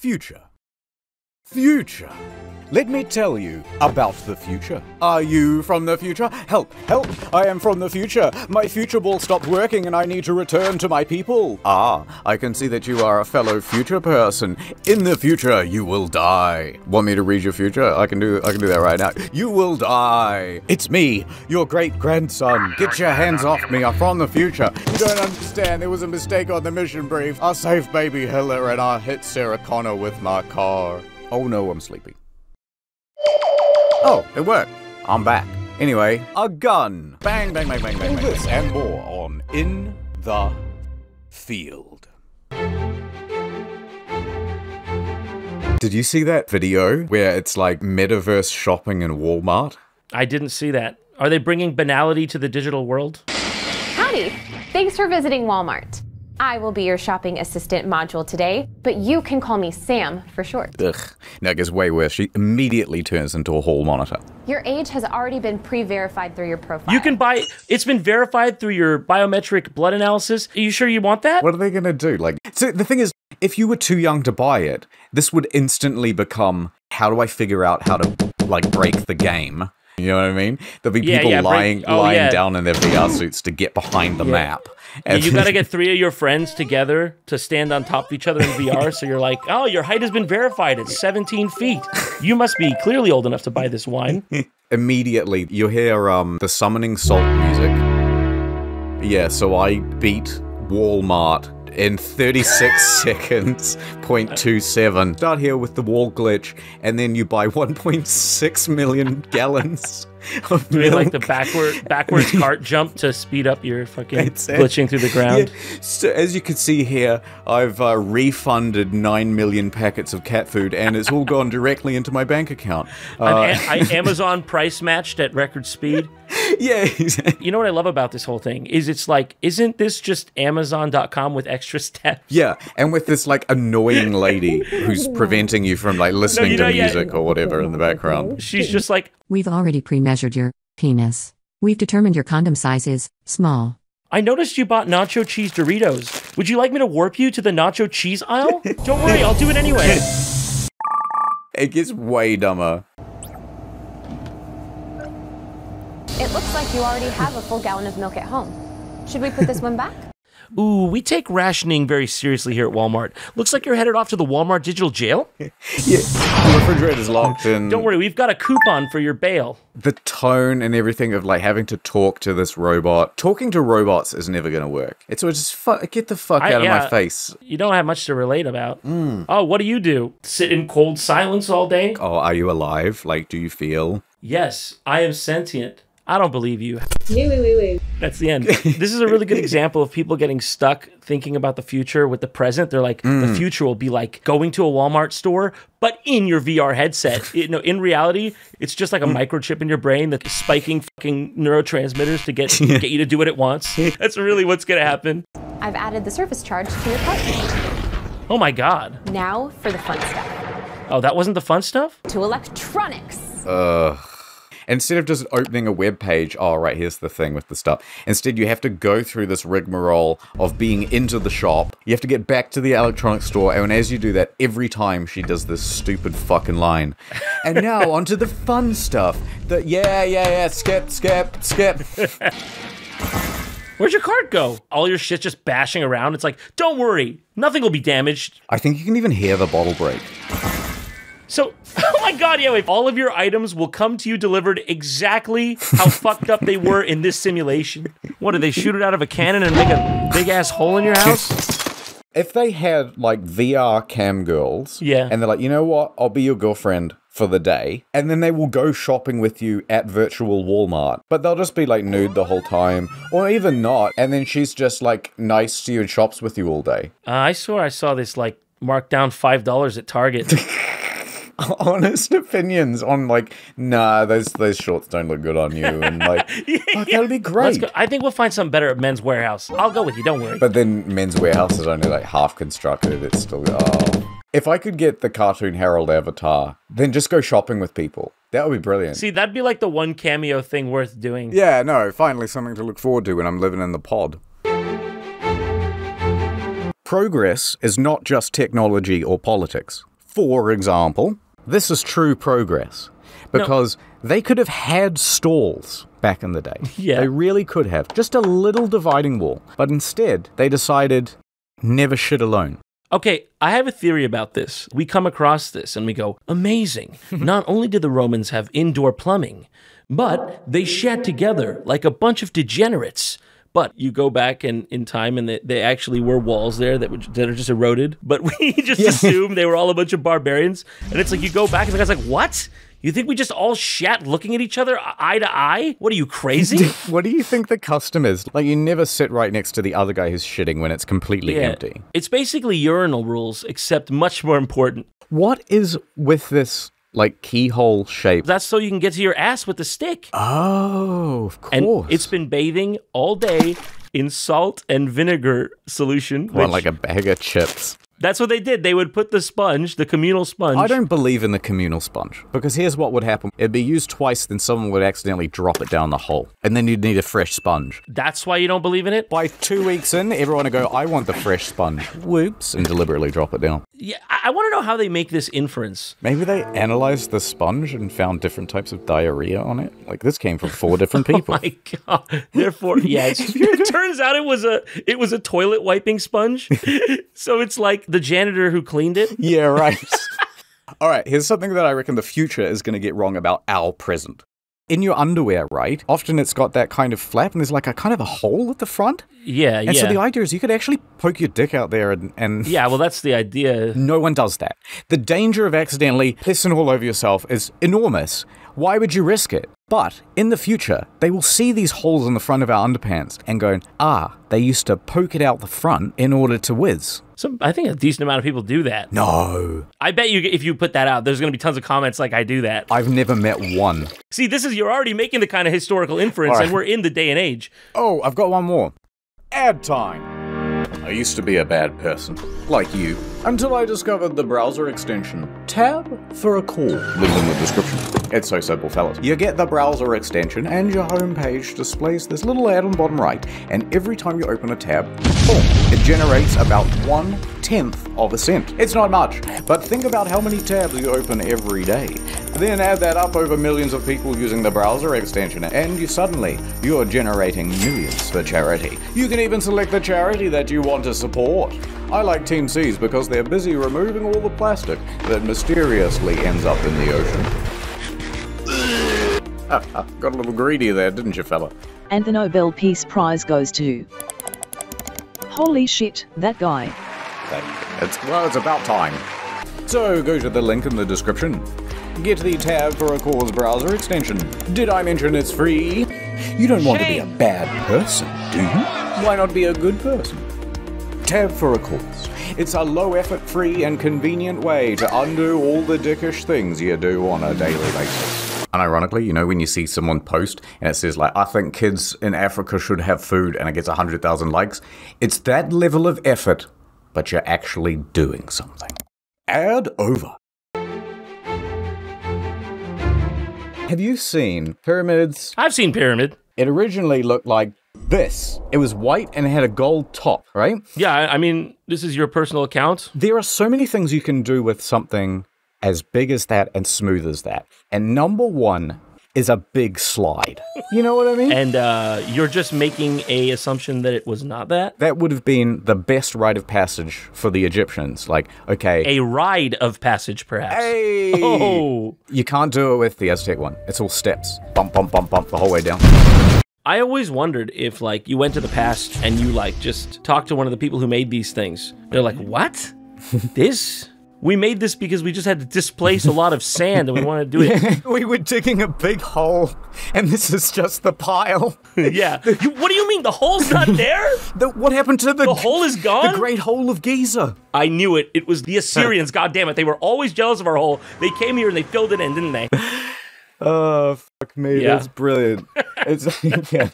Future. Future. Let me tell you about the future. Are you from the future? Help, help! I am from the future. My future ball stopped working and I need to return to my people. Ah, I can see that you are a fellow future person. In the future, you will die. Want me to read your future? I can do I can do that right now. You will die. It's me, your great grandson. Get your hands off me. I'm from the future. You don't understand. There was a mistake on the mission brief. I saved baby Hitler and I'll hit Sarah Connor with my car. Oh no, I'm sleepy. Oh, it worked. I'm back. Anyway, a gun. Bang, bang, bang, bang, bang, bang. This and more on In the Field. Did you see that video where it's like metaverse shopping in Walmart? I didn't see that. Are they bringing banality to the digital world? Howdy! Thanks for visiting Walmart. I will be your shopping assistant module today, but you can call me Sam for short. Ugh. Now it gets way worse. She immediately turns into a hall monitor. Your age has already been pre verified through your profile. You can buy it's been verified through your biometric blood analysis. Are you sure you want that? What are they gonna do? Like, so the thing is, if you were too young to buy it, this would instantly become how do I figure out how to like break the game? You know what I mean? There'll be people yeah, lying oh, lying yeah. down in their VR suits to get behind the map. Yeah, you got to get three of your friends together to stand on top of each other in VR. So you're like, oh, your height has been verified. It's 17 feet. You must be clearly old enough to buy this wine. immediately you hear um the summoning salt music. Yeah, so I beat Walmart in 36 seconds, 0.27. Start here with the wall glitch, and then you buy 1.6 million gallons of Doing milk. like the backward backwards cart jump to speed up your fucking That's it. glitching through the ground. Yeah. So as you can see here, I've uh, refunded 9 million packets of cat food, and it's all gone directly into my bank account. Uh, I Amazon price matched at record speed. yeah, You know what I love about this whole thing is it's like, isn't this just Amazon.com with extra steps? Yeah, and with this like annoying lady who's preventing you from like listening you to know, yeah. music or whatever in the background. She's just like, We've already pre measured your penis. We've determined your condom size is small. I noticed you bought nacho cheese Doritos. Would you like me to warp you to the nacho cheese aisle? Don't worry, I'll do it anyway. It gets way dumber. It looks like you already have a full gallon of milk at home. Should we put this one back? Ooh, we take rationing very seriously here at Walmart. Looks like you're headed off to the Walmart digital jail. Yeah, the refrigerator's locked and Don't worry, we've got a coupon for your bail. the tone and everything of like having to talk to this robot. Talking to robots is never going to work. It's always just fu- get the fuck I- out of yeah. my face. You don't have much to relate about. Mm. Oh, what do you do? Sit in cold silence all day? Oh, are you alive? Like, do you feel? Yes, I am sentient. I don't believe you. That's the end. this is a really good example of people getting stuck thinking about the future with the present. They're like, the mm. future will be like going to a Walmart store, but in your VR headset. You know, in reality, it's just like a mm. microchip in your brain that's spiking fucking neurotransmitters to get get you to do what it wants. That's really what's gonna happen. I've added the service charge to your cart. Oh my god. Now for the fun stuff. Oh, that wasn't the fun stuff? To electronics. Instead of just opening a web page, oh right, here's the thing with the stuff. Instead, you have to go through this rigmarole of being into the shop. You have to get back to the electronics store, and as you do that, every time she does this stupid fucking line. And now onto the fun stuff. The yeah, yeah, yeah, skip, skip, skip. Where'd your cart go? All your shit's just bashing around. It's like, don't worry, nothing will be damaged. I think you can even hear the bottle break. So, oh my god, yeah, wait. All of your items will come to you delivered exactly how fucked up they were in this simulation. What, did they shoot it out of a cannon and make a big ass hole in your house? If they had like VR cam girls, Yeah. and they're like, you know what, I'll be your girlfriend for the day, and then they will go shopping with you at virtual Walmart, but they'll just be like nude the whole time, or even not, and then she's just like nice to you and shops with you all day. Uh, I swear I saw this like marked down $5 at Target. Honest opinions on like, nah, those those shorts don't look good on you, and like, fuck, that'll be great. go. I think we'll find something better at Men's Warehouse. I'll go with you, don't worry. But then Men's Warehouse is only like half constructed. It's still oh. If I could get the cartoon Harold avatar, then just go shopping with people. That would be brilliant. See, that'd be like the one cameo thing worth doing. yeah, no, finally something to look forward to when I'm living in the pod. Progress is not just technology or politics. For example, this is true progress because they could have had stalls back in the day. Yeah. They really could have. Just a little dividing wall. But instead, they decided never shit alone. Okay, I have a theory about this. We come across this and we go, amazing. Not only did the Romans have indoor plumbing, but they shat together like a bunch of degenerates. But you go back in, in time and they, they actually were walls there that, would, that are just eroded. But we just assume they were all a bunch of barbarians. And it's like you go back and the guy's like, what? You think we just all shat looking at each other eye to eye? What are you crazy? What do you think the custom is? Like, you never sit right next to the other guy who's shitting when it's completely empty. It's basically urinal rules, except much more important. What is with this, like, keyhole shape? That's so you can get to your ass with the stick. Oh, of course. and it's been bathing all day in salt and vinegar solution. Well, which- like a bag of chips. That's what they did. They would put the sponge, the communal sponge. I don't believe in the communal sponge because here's what would happen: it'd be used twice, then someone would accidentally drop it down the hole, and then you'd need a fresh sponge. That's why you don't believe in it. By two weeks in, everyone would go, "I want the fresh sponge." Whoops, and deliberately drop it down. Yeah, I, I want to know how they make this inference. Maybe they analyzed the sponge and found different types of diarrhea on it. Like this came from four different oh people. Oh my God. Therefore, yeah, it's, it turns out it was a it was a toilet wiping sponge. so it's like the janitor who cleaned it. yeah, right. All right, here's something that I reckon the future is going to get wrong about our present. In your underwear, right? Often it's got that kind of flap and there's like a kind of a hole at the front. Yeah, And yeah. And so the idea is you could actually poke your dick out there and, and yeah, well, that's the idea. no one does that. The danger of accidentally pissing all over yourself is enormous. Why would you risk it? But in the future, they will see these holes in the front of our underpants and go, ah, they used to poke it out the front in order to whiz. So I think a decent amount of people do that. No, I bet you if you put that out, there's going to be tons of comments like I do that. I've never met one. See, this is you're already making the kind of historical inference, right. and we're in the day and age. Oh, I've got one more. Ad time. I used to be a bad person, like you, until I discovered the browser extension Tab for a Cause. Link in the description. It's so simple, fellas. You get the browser extension, and your homepage displays this little ad on bottom right. And every time you open a tab, boom, it generates about one tenth of a cent. It's not much, but think about how many tabs you open every day. Then add that up over millions of people using the browser extension, and you suddenly you're generating millions for charity. You can even select the charity that you want to support. I like Team Seas because they're busy removing all the plastic that mysteriously ends up in the ocean. Got a little greedy there, didn't you, fella? And the Nobel Peace Prize goes to. Holy shit, that guy. It's well, it's about time. So go to the link in the description. Get the tab for a cause browser extension. Did I mention it's free? You don't want to be a bad person, do you? Why not be a good person? Tab for a cause. It's a low effort, free, and convenient way to undo all the dickish things you do on a daily basis. And ironically, you know, when you see someone post and it says, like, I think kids in Africa should have food and it gets 100,000 likes, it's that level of effort, but you're actually doing something. Ad over. Have you seen pyramids? I've seen Pyramid. It originally looked like this. It was white and it had a gold top, right? Yeah, I mean, this is your personal account. There are so many things you can do with something as big as that and smooth as that. And number one is a big slide. You know what I mean? And uh, you're just making a assumption that it was not that. that would have been the best rite of passage for the Egyptians. Like, okay, A ride of passage, perhaps. hey, Oh, you can't do it with the Aztec one. It's all steps, bump, bump, bump, bump the whole way down. I always wondered if, like, you went to the past and you, like, just talked to one of the people who made these things. They're like, what? this? We made this because we just had to displace a lot of sand and we wanted to do it. we were digging a big hole, and this is just the pile. yeah. You, what do you mean? The hole's not there? The, what happened to the The hole is gone? The Great Hole of Giza. I knew it. It was the Assyrians. God damn it. They were always jealous of our hole. They came here and they filled it in, didn't they? Oh fuck me, Yeah. that's brilliant. It's yeah.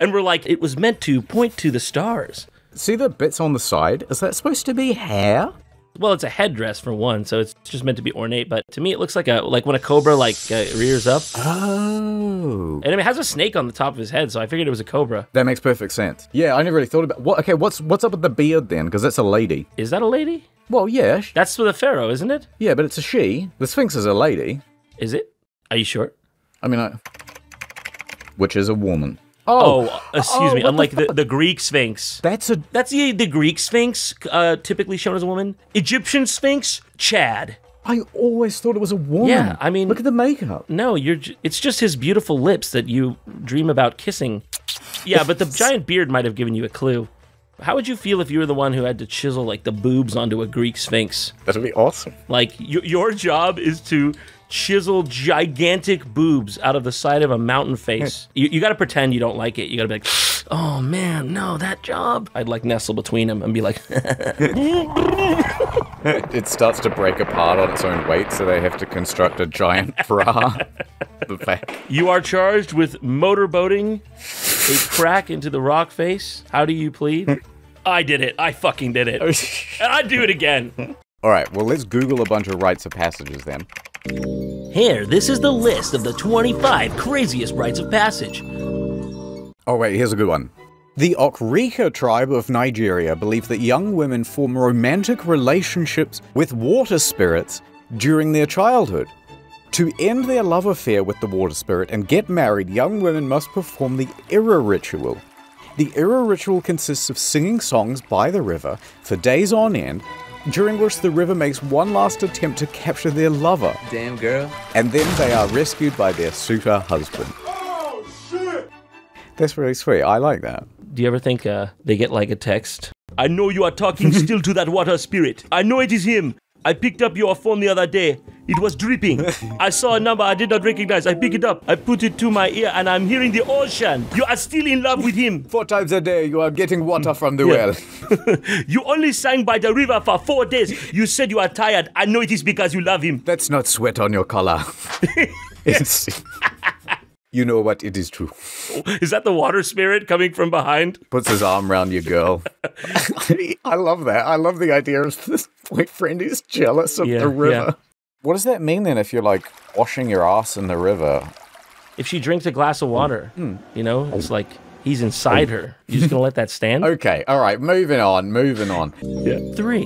And we're like, it was meant to point to the stars. See the bits on the side? Is that supposed to be hair? Well, it's a headdress for one, so it's just meant to be ornate. But to me, it looks like a like when a cobra like uh, rears up, Oh. and it has a snake on the top of his head. So I figured it was a cobra. That makes perfect sense. Yeah, I never really thought about what. Okay, what's what's up with the beard then? Because that's a lady. Is that a lady? Well, yeah, That's for the pharaoh, isn't it? yeah, but it's a she. The Sphinx is a lady. Is it? Are you sure? I mean, I, which is a woman. Oh, excuse oh, me. what the Unlike the, the, Greek Sphinx. That's a That's the the Greek Sphinx, uh, typically shown as a woman. Egyptian Sphinx, Chad. I always thought it was a woman. Yeah, I mean- look at the makeup. No, you're. It's just his beautiful lips that you dream about kissing. Yeah, but the giant beard might have given you a clue. How would you feel if you were the one who had to chisel like the boobs onto a Greek Sphinx? That'd be awesome. Like y- your job is to chisel gigantic boobs out of the side of a mountain face. You, you got to pretend you don't like it. You got to be like, oh man, no, that job. I'd like nestle between them and be like, It starts to break apart on its own weight, so they have to construct a giant bra. the back. you are charged with motorboating a crack into the rock face. How do you plead? I did it. I fucking did it. And I'd do it again. All right, well, let's Google a bunch of rites of passages then. Here, this is the list of the 25 craziest rites of passage. Oh, wait, here's a good one. The Okrika tribe of Nigeria believe that young women form romantic relationships with water spirits during their childhood. To end their love affair with the water spirit and get married, young women must perform the Ira ritual. The Ira ritual consists of singing songs by the river for days on end, during which the river makes one last attempt to capture their lover, Damn girl. and then they are rescued by their suitor husband. That's really sweet. I like that. Do you ever think uh, they get like a text? I know you are talking still to that water spirit. I know it is him. I picked up your phone the other day. It was dripping. I saw a number I did not recognize. I pick it up. I put it to my ear and I'm hearing the ocean. You are still in love with him. Four times a day you are getting water from the well. You only sang by the river for four days. You said you are tired. I know it is because you love him. That's not sweat on your collar. it's, you know what? It is true. Is that the water spirit coming from behind? Puts his arm around your girl. I love that. I love the idea of this boyfriend is jealous of Yeah, the river. yeah. What does that mean then if you're like washing your ass in the river? If she drinks a glass of water, mm. Mm. you know, it's like he's inside her. Oh. You just gonna let that stand? Okay, all right, moving on, moving on. Yeah. Three.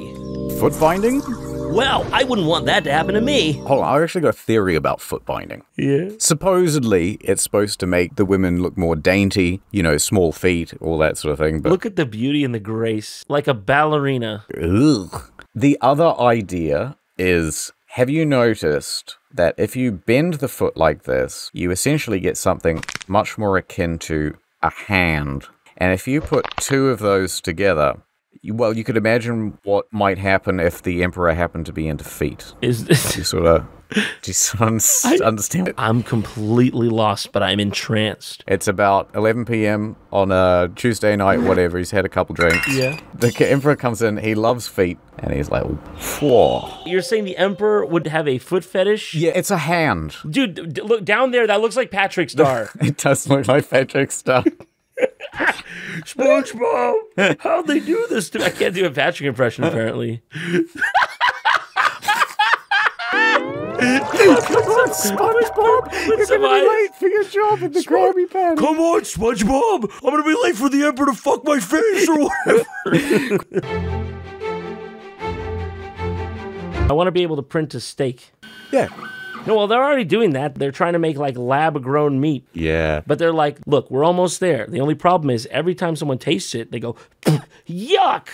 Foot binding? Well, I wouldn't want that to happen to me. Hold on, I actually got a theory about foot binding. Yeah. Supposedly, it's supposed to make the women look more dainty, you know, small feet, all that sort of thing. But Look at the beauty and the grace, like a ballerina. Ugh. The other idea is have you noticed that if you bend the foot like this, you essentially get something much more akin to a hand? And if you put two of those together, you, well, you could imagine what might happen if the emperor happened to be into feet. Is Do you sort of, do you sort of un- understand? I'm completely lost, but I'm entranced. It's about 11 p.m. on a Tuesday night, whatever. He's had a couple drinks. Yeah. The emperor comes in. He loves feet, and he's like, "Whoa!" You're saying the emperor would have a foot fetish? Yeah, it's a hand. Dude, look down there. That looks like Patrick Star. It does look like Patrick Star. SpongeBob, how'd they do this to me? I can't do a Patrick impression, apparently. SpongeBob, you're gonna be late for your job at the Krabby Patty. Come on, SpongeBob! I'm gonna be late for the emperor to fuck my face or whatever. I want to be able to print a steak. Yeah. No, well, they're already doing that. They're trying to make like lab grown meat. Yeah. But they're like, look, we're almost there. The only problem is every time someone tastes it, they go, yuck!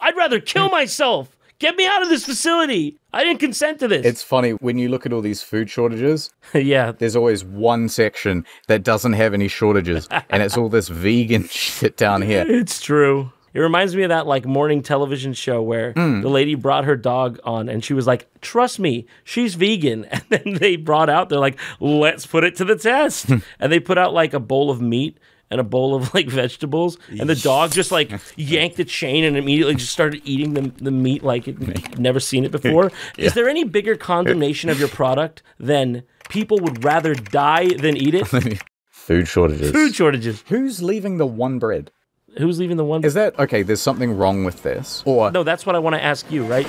I'd rather kill myself. Get me out of this facility. I didn't consent to this. It's funny when you look at all these food shortages. yeah. There's always one section that doesn't have any shortages, and it's all this vegan shit down here. It's true. It reminds me of that like morning television show where hmm. the lady brought her dog on and she was like, "Trust me, she's vegan." And then they brought out they're like, "Let's put it to the test." Hmm. and they put out like a bowl of meat and a bowl of like vegetables and the dog just like yanked the chain and immediately just started eating the, the meat like it never seen it before. Is there any bigger condemnation of your product than people would rather die than eat it? Food shortages. Food shortages. Who's leaving the one bread? Who's leaving the one Is that okay? There's something wrong with this, or No, that's what I want to ask you, right?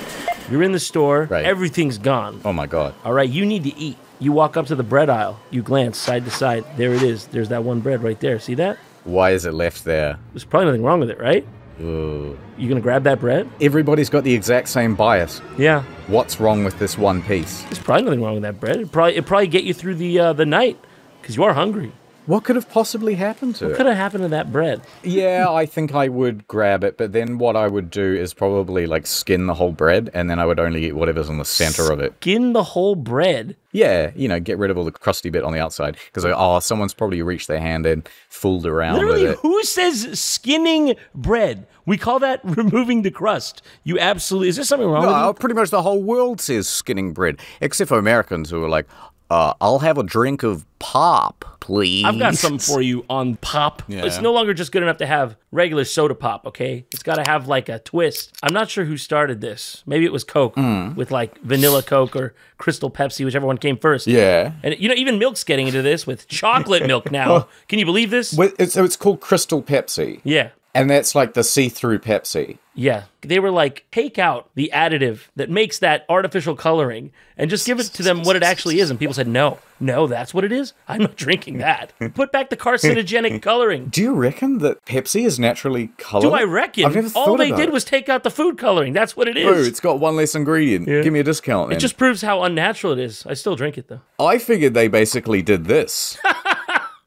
You're in the store, Right. everything's gone. oh my god, All right, you need to eat. You walk up to the bread aisle, you glance side to side. There it is. There's that one bread right there. See that? why is it left there? There's probably nothing wrong with it, right? You gonna grab that bread? Everybody's got the exact same bias. Yeah. What's wrong with this one piece? There's probably nothing wrong with that bread. It probably it probably get you through the uh, the night because you are hungry. What could have possibly happened to What it? could have happened to that bread? Yeah, I think I would grab it, but then what I would do is probably like skin the whole bread, and then I would only eat whatever's in the center of it. Skin the whole bread. Yeah, you know, get rid of all the crusty bit on the outside because oh, someone's probably reached their hand and fooled around Literally, with it. who says skinning bread? We call that removing the crust. You absolutely. Is there something wrong with No, you? pretty much the whole world says skinning bread, except for Americans who are like, uh, "I'll have a drink of pop, please." I've got something for you on pop. Yeah. It's no longer just good enough to have regular soda pop, okay? It's got to have like a twist. I'm not sure who started this. Maybe it was Coke Hmm. with like vanilla Coke or Crystal Pepsi, whichever one came first. Yeah. And you know, even milk's getting into this with chocolate milk now. Can you believe this? Well, it's, so it's called Crystal Pepsi, Yeah. And that's like the see-through Pepsi. Yeah. They were like, take out the additive that makes that artificial coloring and just give it to them what it actually is. And people said, no, no, that's what it is. I'm not drinking that. Put back the carcinogenic coloring. Do you reckon that Pepsi is naturally colored? Do I reckon? I've never All they did it. was take out the food coloring. That's what it is. Oh, it's got one less ingredient. Give me a discount. it just proves how unnatural it is. I still drink it though. I figured they basically did this.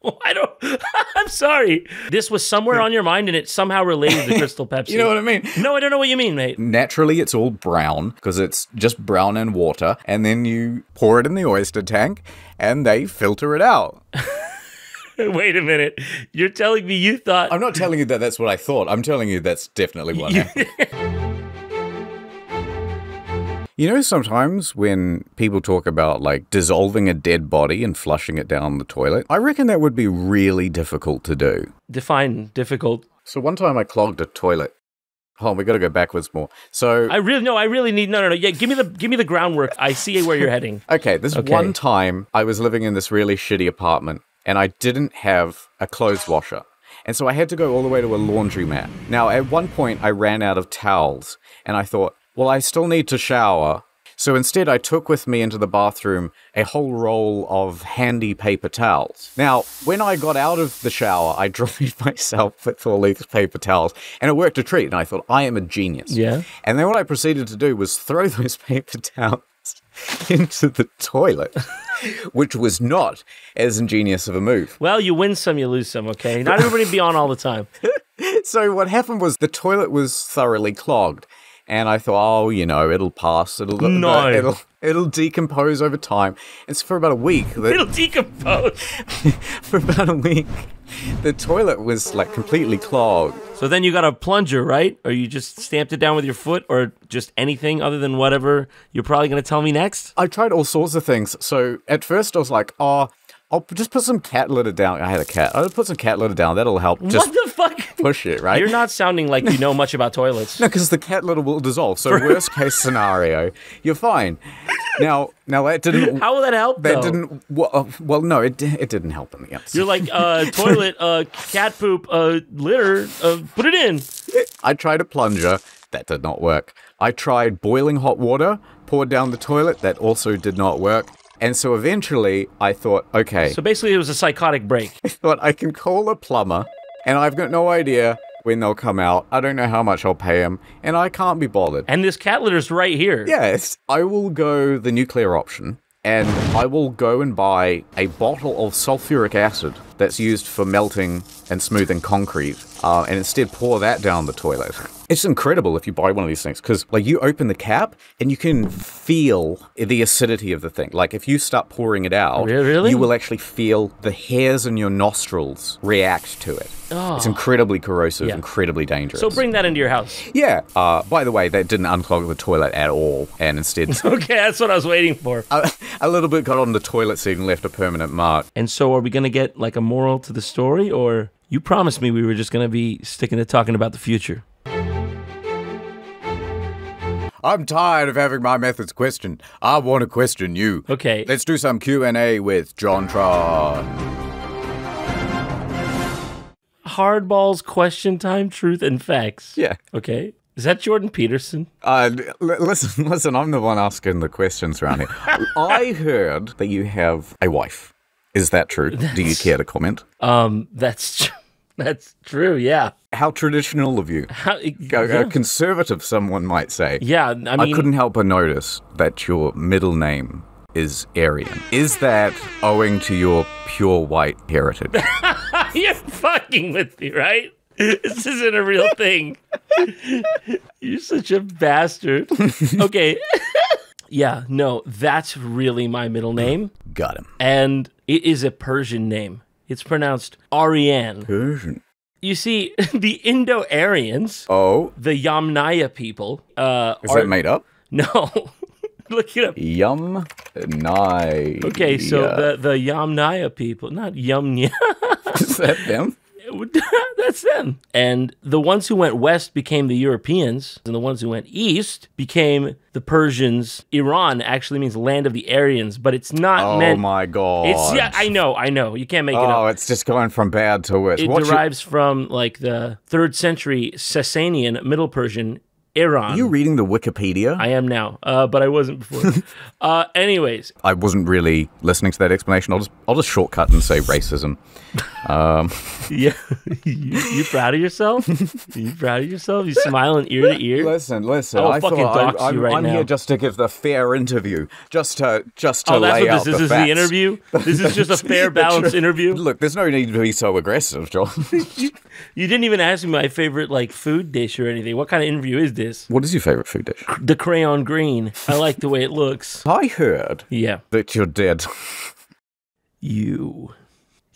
I don't. I'm sorry. This was somewhere on your mind, and it somehow related to Crystal Pepsi. you know what I mean? No, I don't know what you mean, mate. Naturally, it's all brown because it's just brown and water, and then you pour it in the oyster tank, and they filter it out. Wait a minute. You're telling me you thought I'm not telling you that that's what I thought. I'm telling you that's definitely what happened. You know, sometimes when people talk about like dissolving a dead body and flushing it down the toilet, I reckon that would be really difficult to do. define difficult. So one time I clogged a toilet. Oh, we got to go backwards more. So I really no. I really need no, no, no. Yeah, give me the give me the groundwork. I see where you're heading. Okay, this Okay. one time I was living in this really shitty apartment and I didn't have a clothes washer. And so I had to go all the way to a laundromat. Now, at one point, I ran out of towels and I thought, well, I still need to shower. So instead, I took with me into the bathroom a whole roll of handy paper towels. Now, when I got out of the shower, I dried myself with all these paper towels and it worked a treat. And I thought, I am a genius. Yeah. And then what I proceeded to do was throw those paper towels into the toilet, which was not as ingenious of a move. Well, you win some, you lose some. Okay, not everybody be on all the time. So what happened was the toilet was thoroughly clogged. And I thought, oh, you know, it'll pass. It'll No. it'll it'll decompose over time. And so for about a week, the, It'll decompose. for about a week, the toilet was like completely clogged. So then you got a plunger, right? Or you just stamped it down with your foot, or just anything other than whatever you're probably going to tell me next. I tried all sorts of things. So at first I was like, oh, I'll just put some cat litter down. I had a cat. I'll put some cat litter down. That'll help. Just what the fuck? push it, right? You're not sounding like you know much about toilets. No, because the cat litter will dissolve. So worst case scenario, you're fine. Now, now that didn't. How will that help? that though? didn't. Well, uh, well, no, it it didn't help in the end. You're like uh, toilet, uh, cat poop, uh, litter. Uh, put it in. I tried a plunger. That did not work. I tried boiling hot water, poured down the toilet. That also did not work. And so eventually, I thought, okay, So basically, it was a psychotic break. I thought I can call a plumber, and I've got no idea when they'll come out. I don't know how much I'll pay them and I can't be bothered. And this cat litter's right here. Yes, I will go the nuclear option, and I will go and buy a bottle of sulfuric acid that's used for melting and smooth and concrete, uh, and instead pour that down the toilet. It's incredible if you buy one of these things because, like, you open the cap and you can feel the acidity of the thing. Like, if you start pouring it out, really? you will actually feel the hairs in your nostrils react to it. It's incredibly corrosive, Yeah. incredibly dangerous. So bring that into your house. yeah. Uh, by the way, that didn't unclog the toilet at all, and instead Okay, that's what I was waiting for. a, a little bit got on the toilet seat and left a permanent mark. And so, are we going to get like a moral to the story, or you promised me we were just going to be sticking to talking about the future? I'm tired of having my methods questioned. I want to question you. Okay. Let's do some Q&A with JonTron. Hardballs question time, truth and facts. Yeah. Okay. Is that Jordan Peterson? Uh, l- listen, listen, I'm the one asking the questions around here. I heard that you have a wife. Is that true? Do you care to comment? Um, that's That's true. Yeah. How traditional of you. How, A, yeah. conservative, someone might say. Yeah, I mean, I couldn't help but notice that your middle name is Aryan. Is that owing to your pure white heritage? You're fucking with me, right? This isn't a real thing. You're such a bastard. Okay. yeah, no, that's really my middle name. Got him. And it is a Persian name. It's pronounced Aryan. Persian. You see, the Indo Aryans, Oh, the Yamnaya people, uh, is are, that made up? No. Look it up. Yum Nai. Okay, so the, the Yamnaya people, not Yamnya. is that them? That's them. And the ones who went west became the Europeans, and the ones who went east became the Persians. Iran actually means land of the Aryans, but it's not Oh meant. my god. It's yeah, I know, I know. You can't make it up. Oh, it's just going from bad to worse. It What's your- derives from like the third century Sasanian Middle Persian Iran. Are you reading the Wikipedia? I am now, uh, but I wasn't before. uh, anyways, I wasn't really listening to that explanation. I'll just I'll just shortcut and say racism. yeah, you, you proud of yourself? you proud of yourself? You smiling ear to ear? Listen, listen. I I fucking thought I, I'm, you right I'm now. here just to give the fair interview, just to just to Oh, that's lay what out this is. the This is the interview. This is just a fair, balanced interview. Look, there's no need to be so aggressive, John. You didn't even ask me my favorite like food dish or anything. What kind of interview is this? What is your favorite food dish? The crayon green. I like the way it looks. I heard Yeah, that you're dead. you.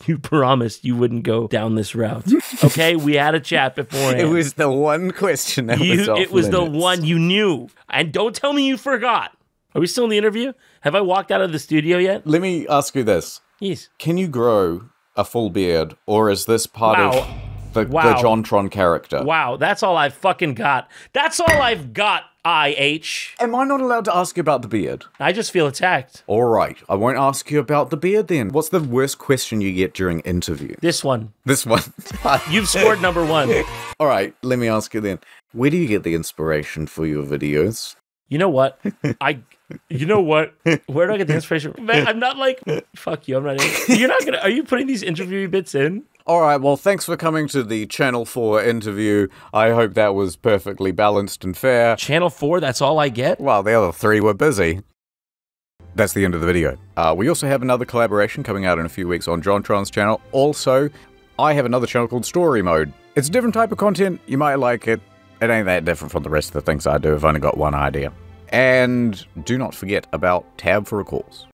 You promised you wouldn't go down this route. Okay, we had a chat beforehand. It was the one question that you. was off It was the one you knew, and don't tell me you forgot. Are we still in the interview? Have I walked out of the studio yet? Let me ask you this: Yes. Can you grow a full beard, or is this part Wow. of the, Wow. the JonTron character? Wow, that's all I've fucking got. That's all I've got. IH. Am I not allowed to ask you about the beard? I just feel attacked. All right, I won't ask you about the beard then. What's the worst question you get during interview? This one. This one. You've scored number one. All right, let me ask you then. Where do you get the inspiration for your videos? You know what? I. You know what? Where do I get the inspiration? Man, I'm not like. Fuck you. I'm not. In. You're not gonna. Are you putting these interview bits in? All right, well, thanks for coming to the Channel 4 interview. I hope that was perfectly balanced and fair. Channel four. That's all I get. Well, the other three were busy. That's the end of the video. Uh, we also have another collaboration coming out in a few weeks on JonTron's channel. Also, I have another channel called Storymode. It's a different type of content. You might like it. It ain't that different from the rest of the things I do. I've only got one idea. And do not forget about Tab for a Cause.